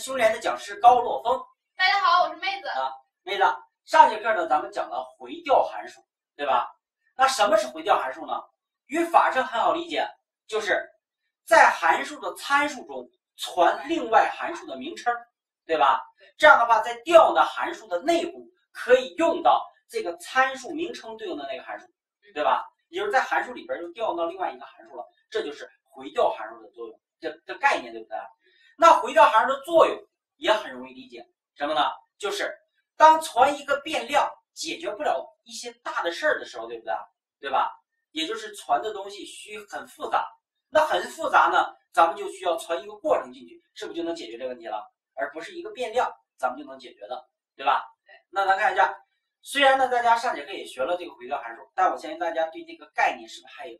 家好，我是胸联的讲师高洛峰。大家好，我是妹子。啊妹子，上节课呢，咱们讲了回调函数，对吧？那什么是回调函数呢？语法上很好理解，就是在函数的参数中传另外函数的名称，对吧？这样的话，在调的函数的内部可以用到这个参数名称对应的那个函数，对吧？也就是在函数里边又调用到另外一个函数了，这就是回调函数的作用，这这概念对不对？那回调函数的作用也很容易理解，什么呢？就是当传一个变量解决不了一些大的事儿的时候，对不对？对吧？也就是传的东西需很复杂，那很复杂呢，咱们就需要传一个过程进去，是不是就能解决这个问题了？而不是一个变量，咱们就能解决的，对吧？那咱看一下，虽然呢大家上节课也学了这个回调函数，但我相信大家对这个概念是不是还有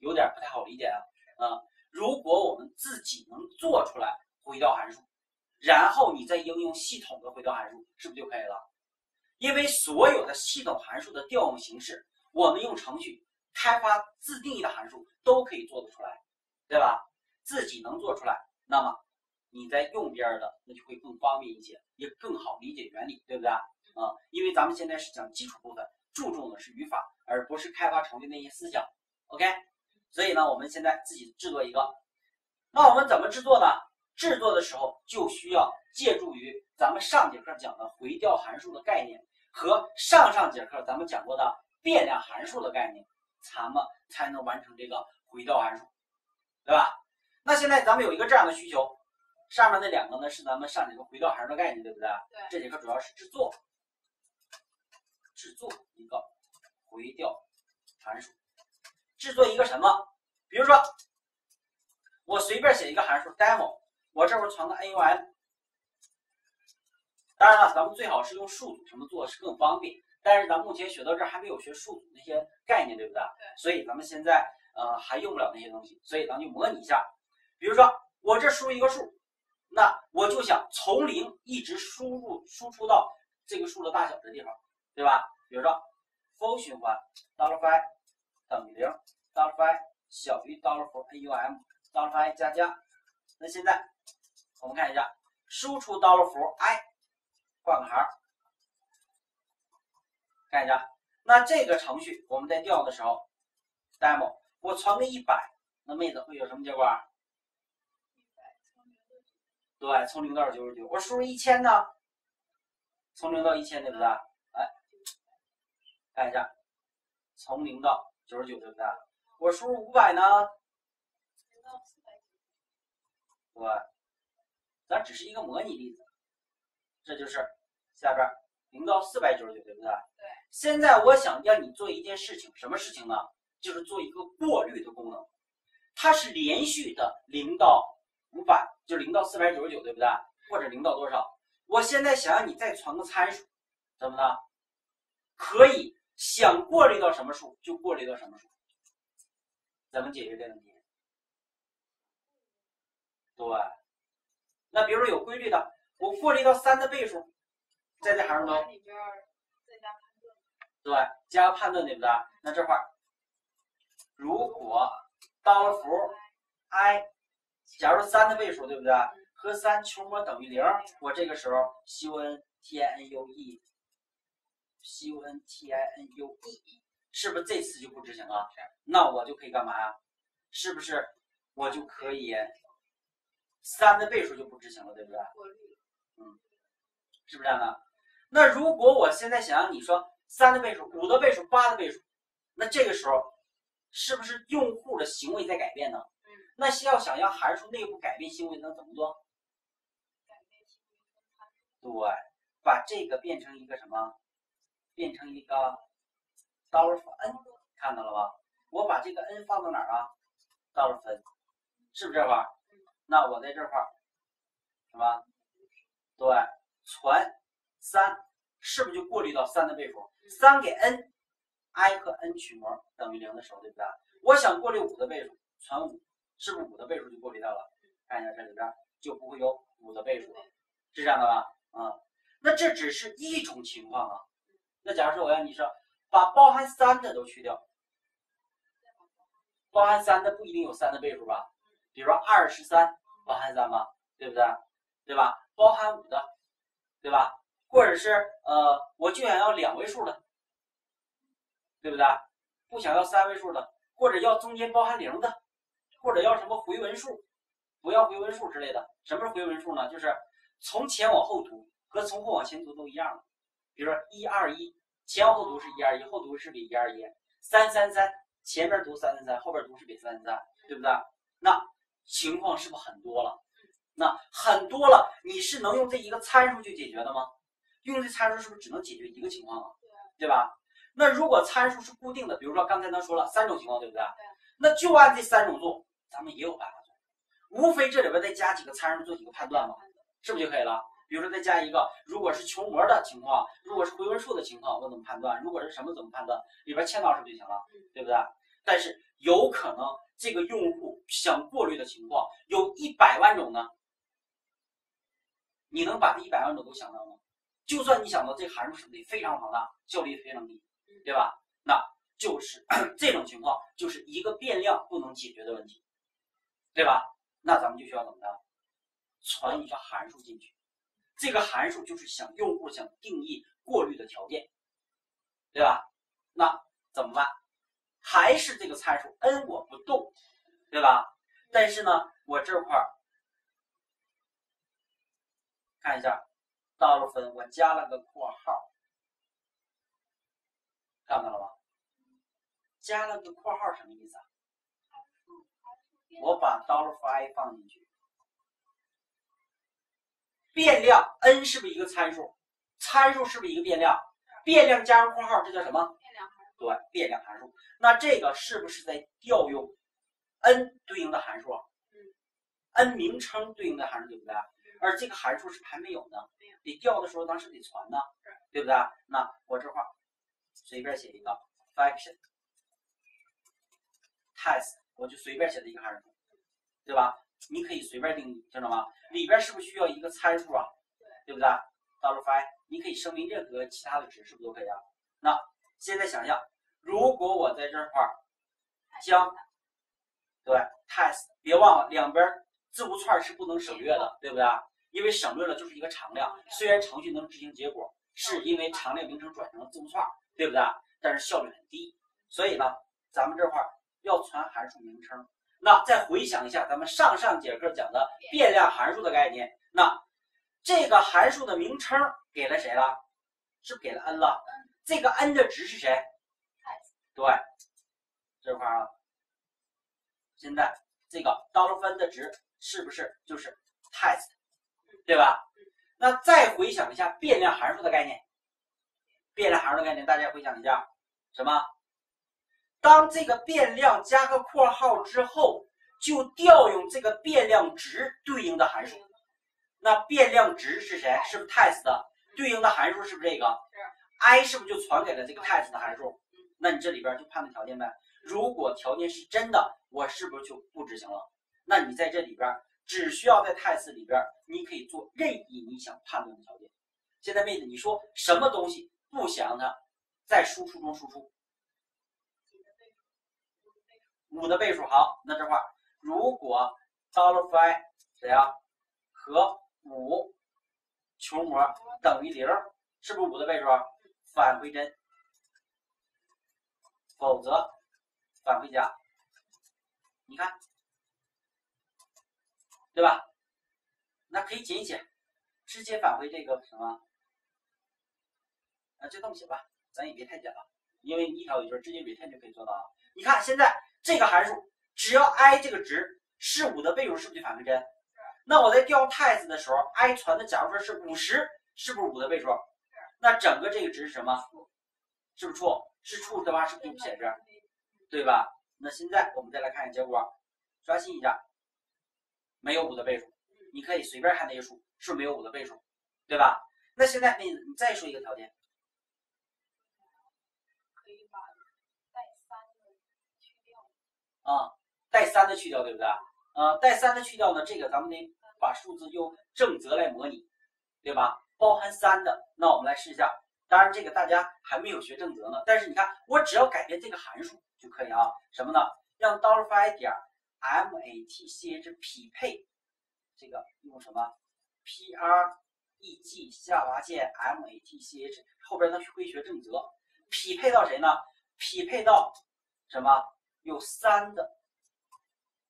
有点不太好理解啊？啊，如果我们自己能做出来回调函数，然后你再应用系统的回调函数，是不是就可以了？因为所有的系统函数的调用形式，我们用程序开发自定义的函数都可以做得出来，对吧？自己能做出来，那么你在用边儿的那就会更方便一些，也更好理解原理，对不对？啊，因为咱们现在是讲基础部分，注重的是语法，而不是开发程序那些思想。OK，所以呢，我们现在自己制作一个，那我们怎么制作呢？制作的时候就需要借助于咱们上节课讲的回调函数的概念和上上节课咱们讲过的变量函数的概念，咱们才能完成这个回调函数，对吧？那现在咱们有一个这样的需求，上面那两个呢是咱们上节课回调函数的概念，对不对？对。这节课主要是制作，制作一个回调函数，制作一个什么？比如说，我随便写一个函数 demo。我这会儿传个 NUM，当然了，咱们最好是用数组什么做是更方便。但是咱目前学到这儿还没有学数组那些概念，对不对？对。所以咱们现在呃还用不了那些东西，所以咱就模拟一下。比如说我这输入一个数，那我就想从零一直输入输出到这个数的大小的地方，对吧？比如说 for 循环 $i 等于零，$i 小于 $NUM，$i 加加。那现在。我们看一下，输出到了符 i，换个行，看一下，那这个程序我们在调的时候，demo 我传个一百，那妹子会有什么结果？对，从零到九十九。我输入一千呢？从零到一千，对不对？哎，看一下，从零到九十九，对不对？我输入五百呢？对。咱只是一个模拟例子，这就是下边零到四百九十九，对不对？对。现在我想让你做一件事情，什么事情呢？就是做一个过滤的功能，它是连续的零到五百，就零到四百九十九，对不对？或者零到多少？我现在想让你再传个参数，怎么的？可以想过滤到什么数就过滤到什么数。怎么解决这个问题？对。那比如说有规律的，我过滤到三的倍数，在这函数中对，加个判断，对不对？那这块儿，如果当符 i，假如三的倍数，对不对？和三求模等于零，我这个时候 c o n t n u e，c o n t i n u e，是不是这次就不执行了？那我就可以干嘛呀？是不是我就可以？三的倍数就不执行了，对不对？嗯，是不是这样的？那如果我现在想让你说三的倍数、五的倍数、八的倍数，那这个时候是不是用户的行为在改变呢？嗯。那需要想要函数内部改变行为，能怎么做？改变行为对，把这个变成一个什么？变成一个 dollar 分 n，看到了吧？我把这个 n 放到哪儿啊到了分，是不是这块儿？那我在这块儿什么？对，传三，是不是就过滤到三的倍数？三给 n，i 和 n 取模等于零的时候，对不对？我想过滤五的倍数，传五，是不是五的倍数就过滤掉了？看一下这里边就不会有五的倍数了，是这样的吧？啊、那这只是一种情况啊。那假如说我让你说把包含三的都去掉，包含三的不一定有三的倍数吧？比如说二十三包含三吧，对不对？对吧？包含五的，对吧？或者是呃，我就想要两位数的，对不对？不想要三位数的，或者要中间包含零的，或者要什么回文数，不要回文数之类的。什么是回文数呢？就是从前往后读和从后往前读都一样的。比如说一二一，前后读是一二一，后读是比一二一；三三三，前边读三三三，后边读是比三三三，对不对？那情况是不是很多了？那很多了，你是能用这一个参数去解决的吗？用这参数是不是只能解决一个情况啊？对吧？那如果参数是固定的，比如说刚才咱说了三种情况，对不对？那就按这三种做，咱们也有办法做，无非这里边再加几个参数做几个判断嘛，是不是就可以了？比如说再加一个，如果是求模的情况，如果是回文数的情况，我怎么判断？如果是什么怎么判断？里边嵌到是不是就行了？对不对？但是有可能这个用户想过滤的情况有一百万种呢，你能把这一百万种都想到吗？就算你想到这函数是不是得非常庞大，效率非常低，对吧？那就是 这种情况，就是一个变量不能解决的问题，对吧？那咱们就需要怎么着？传一个函数进去，这个函数就是想用户想定义过滤的条件，对吧？那怎么办？还是这个参数 n 我不动，对吧？但是呢，我这块儿看一下，到了分我加了个括号，看到了吗？加了个括号什么意思啊？我把 dollar i 放进去，变量 n 是不是一个参数？参数是不是一个变量？变量加上括号，这叫什么？变量函数对，变量函数。那这个是不是在调用 n 对应的函数啊？嗯，n 名称对应的函数，对不对？而这个函数是还没有呢没有？得调的时候当时得传呢，对不对？那我这块儿随便写一个 function test，我就随便写的一个函数，对吧？你可以随便定义，知道吗？里边是不是需要一个参数啊？对不对？dollar i，你可以声明任何其他的值，是不是都可以啊？那现在想象，如果我在这块儿将对 test，别忘了两边字符串是不能省略的，对不对？因为省略了就是一个常量，虽然程序能执行结果，是因为常量名称转成了字符串，对不对？但是效率很低，所以呢，咱们这块儿要传函数名称。那再回想一下咱们上上节课讲的变量函数的概念，那这个函数的名称给了谁了？是不是给了 n 了？这个 n 的值是谁？对，这块儿啊，现在这个 dollar 分的值是不是就是 test，对吧？那再回想一下变量函数的概念，变量函数的概念大家回想一下，什么？当这个变量加个括号之后，就调用这个变量值对应的函数。那变量值是谁？是不是 test 的？对应的函数是不是这个？是。i 是不是就传给了这个 test 的函数？那你这里边就判断条件呗。如果条件是真的，我是不是就不执行了？那你在这里边只需要在 test 里边，你可以做任意你想判断的条件。现在妹子，你说什么东西不想让它在输出中输出？五的倍数好，那这块如果 dollar i 谁呀和五求模等于零，是不是五的倍数？返回真，否则返回假。你看，对吧？那可以减一减，直接返回这个什么？啊，就这么写吧，咱也别太简了，因为一条语句直接 return 就可以做到了。你看现在这个函数，只要 i 这个值是五的倍数，是不是就返回真？那我在调 test 的时候，i 传的假如说是五十，是不是五的倍数？那整个这个值是什么？是不是错是 true 的话，是不是就不显示？对吧？那现在我们再来看一下结果，刷新一下，没有五的倍数，你可以随便看那些数，是不是没有五的倍数，对吧？那现在你，你再说一个条件，可以把带三的去掉。啊，带三的去掉，对不对？啊，带三的去掉呢，这个咱们得把数字用正则来模拟，对吧？包含三的，那我们来试一下。当然，这个大家还没有学正则呢，但是你看，我只要改变这个函数就可以啊。什么呢？让 $fi 点 match 匹配这个用什么？preg 下划线 match 后边呢会学正则，匹配到谁呢？匹配到什么？有三的，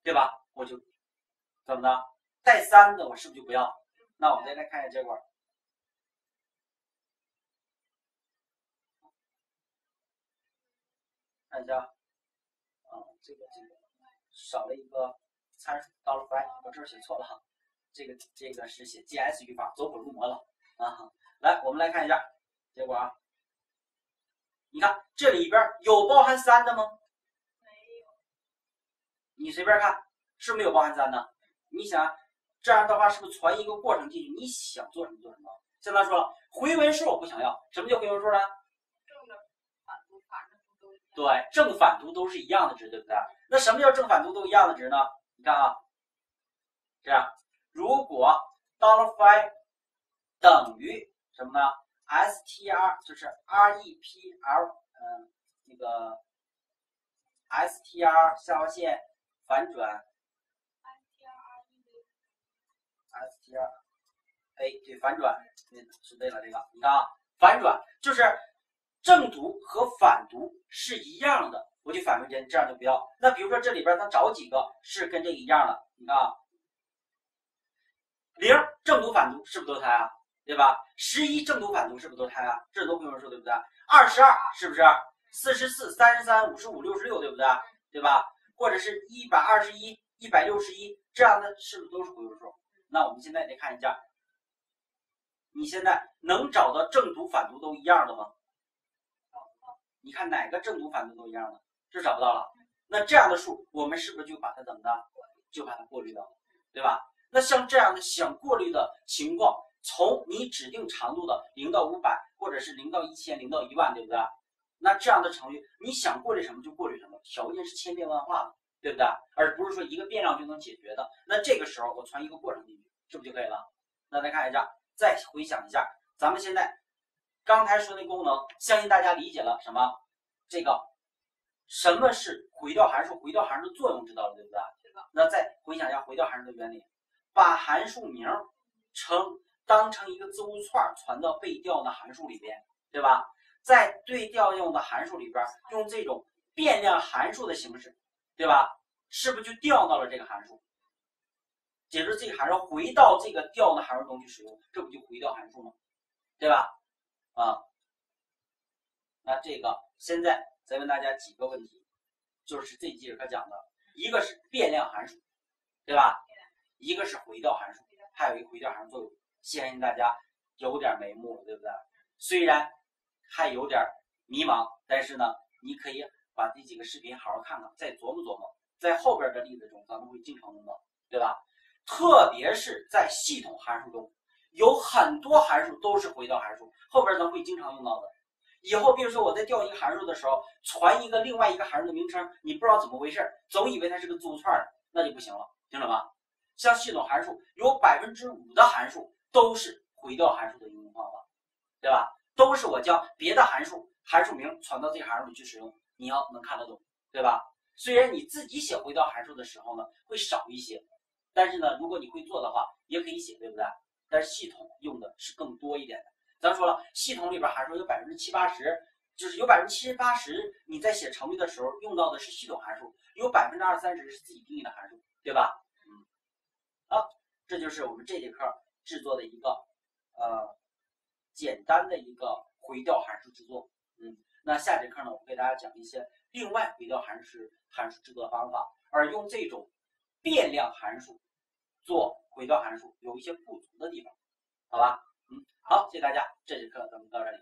对吧？我就怎么的？带三的我是不是就不要？那我们再来看一下结果。看一下，啊，这个这个少了一个参数，$fi，我这儿写错了哈，这个这个是写 GS 语法，走火入魔了啊！来，我们来看一下结果啊，你看这里边有包含三的吗？你随便看，是没有包含三的。你想这样的话，是不是传一个过程进去？你想做什么做什么。现在说了，回文数我不想要，什么叫回文数呢？正的反读反的读都对，正反图都是一样的值，对不对？那什么叫正反图都一样的值呢？你看啊，这样，如果 DollarFi 等于什么呢？str 就是 repl，嗯，那个 str 下划线反转 str，哎，对，反转，嗯，是对了，这个，你看啊，反转就是。正读和反读是一样的，我就返回针，这样就不要。那比如说这里边它找几个是跟这一样的，你看啊，零正读反读是不是都猜啊？对吧？十一正读反读是不是都猜啊？这都不用说，对不对？二十二是不是？四十四、三十三、五十五、六十六，对不对？对吧？或者是一百二十一、一百六十一，这样的是不是都是回文数？那我们现在得看一下，你现在能找到正读反读都一样的吗？你看哪个正读反读都一样的，是找不到了。那这样的数，我们是不是就把它怎么的，就把它过滤掉，对吧？那像这样的想过滤的情况，从你指定长度的零到五百，或者是零到一千、零到一万，对不对？那这样的程序，你想过滤什么就过滤什么，条件是千变万化的，对不对？而不是说一个变量就能解决的。那这个时候我传一个过程进去，是不是就可以了？那再看一下，再回想一下，咱们现在。刚才说那功能，相信大家理解了什么？这个什么是回调函数？回调函数的作用知道了对不对？那再回想一下回调函数的原理，把函数名称当成一个字符串传到被调的函数里边，对吧？在对调用的函数里边，用这种变量函数的形式，对吧？是不是就调到了这个函数？解释这个函数回到这个调的函数中去使用，这不就回调函数吗？对吧？啊，那这个现在再问大家几个问题，就是这节课讲的，一个是变量函数，对吧？一个是回调函数，还有一个回调函数作用，相信大家有点眉目了，对不对？虽然还有点迷茫，但是呢，你可以把这几个视频好好看看，再琢磨琢磨，在后边的例子中咱们会经常用到，对吧？特别是在系统函数中。有很多函数都是回调函数，后边咱会经常用到的。以后比如说我在调一个函数的时候，传一个另外一个函数的名称，你不知道怎么回事，总以为它是个字符串，那就不行了，听着吧？像系统函数，有百分之五的函数都是回调函数的应用方法，对吧？都是我将别的函数函数名传到这个函数里去使用，你要能看得懂，对吧？虽然你自己写回调函数的时候呢会少一些，但是呢，如果你会做的话，也可以写，对不对？但是系统用的是更多一点的。咱说了，系统里边函数有百分之七八十，就是有百分之七八十你在写程序的时候用到的是系统函数，有百分之二三十是自己定义的函数，对吧？嗯，好，这就是我们这节课制作的一个呃简单的一个回调函数制作。嗯，那下节课呢，我给大家讲一些另外回调函数函数制作的方法，而用这种变量函数做。回调函数有一些不足的地方，好吧？嗯，好，谢谢大家，这节课咱们到这里。